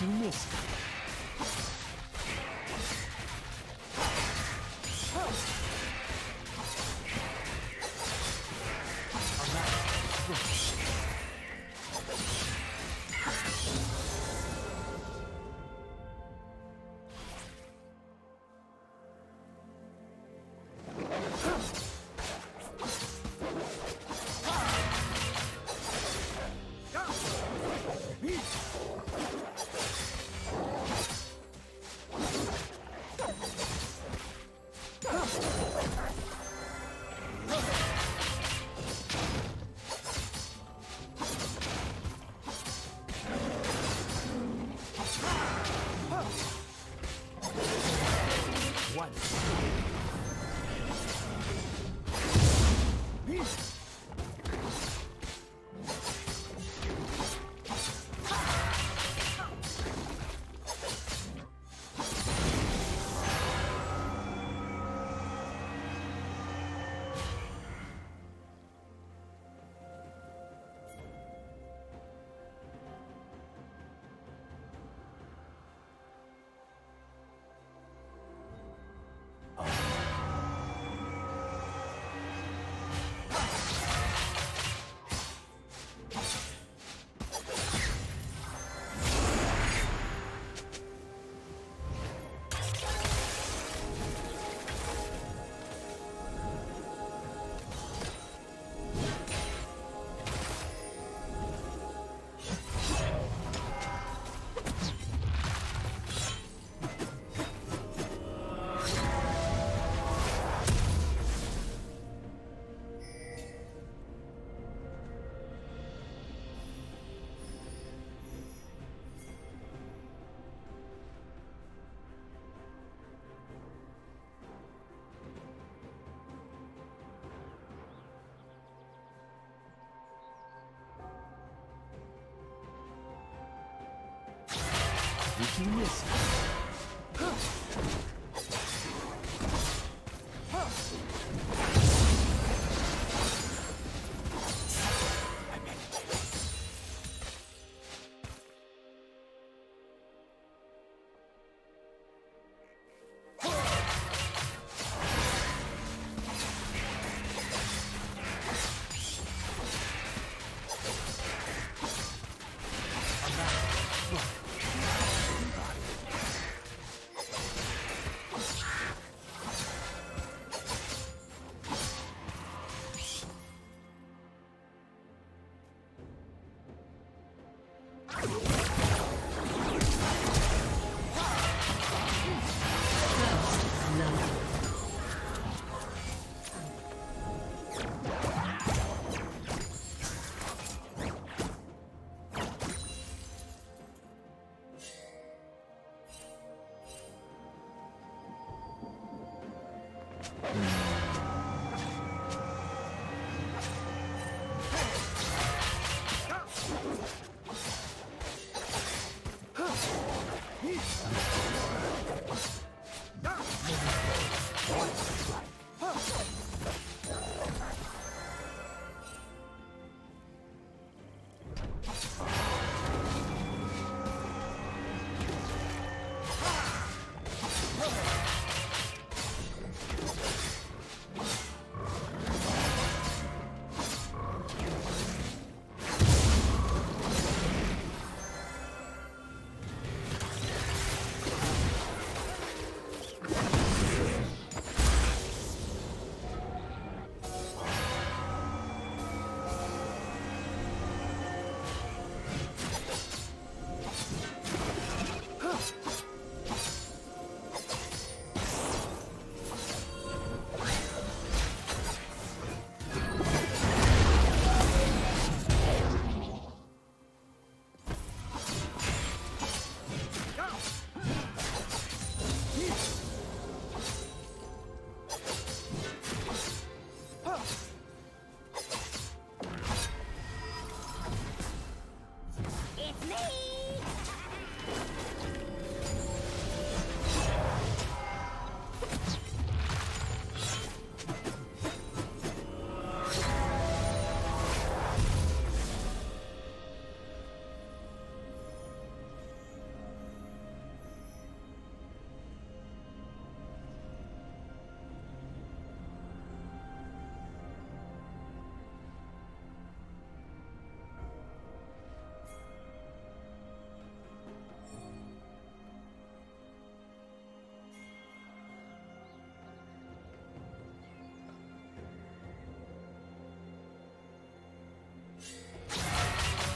you miss it? Did you miss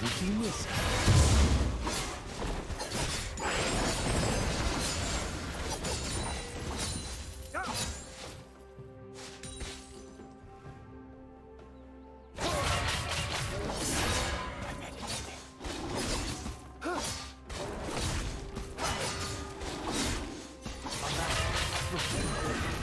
Did you miss? Red team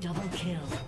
double kill.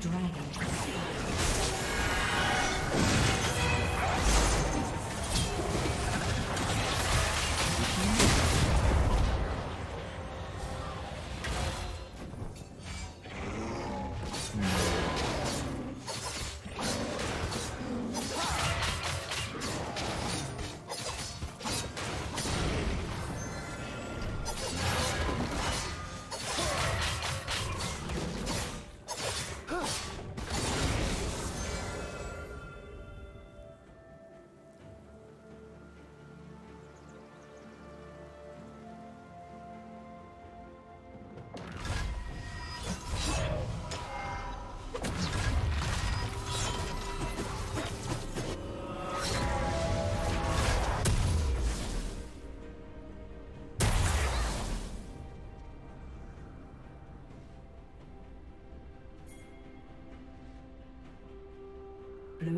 Dragon.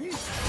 Peace.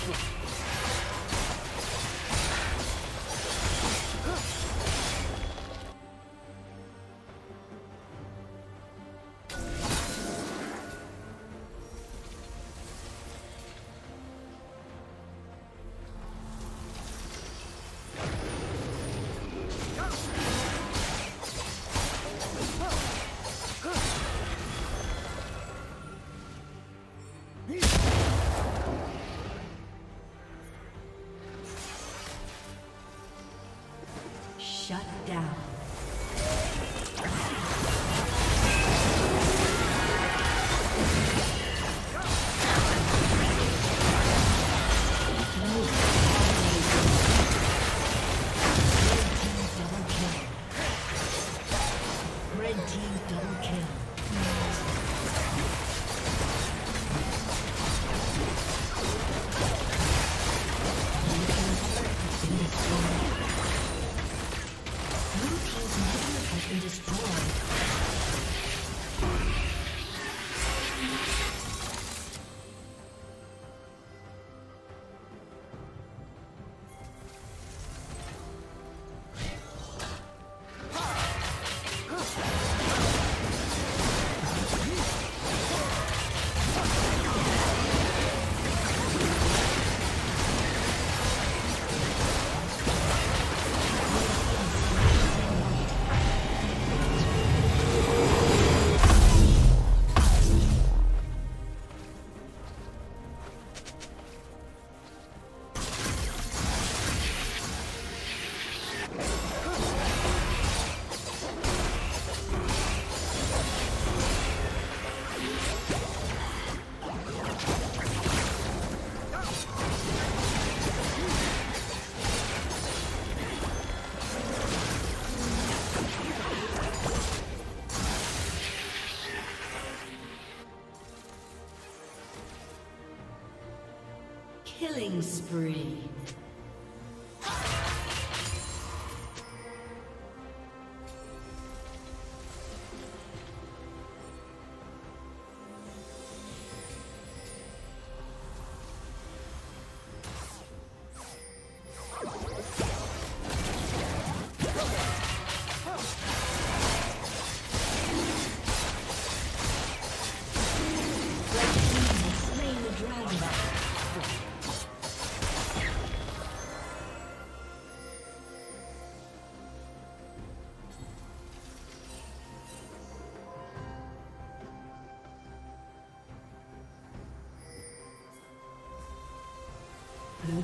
Whoa. Spree.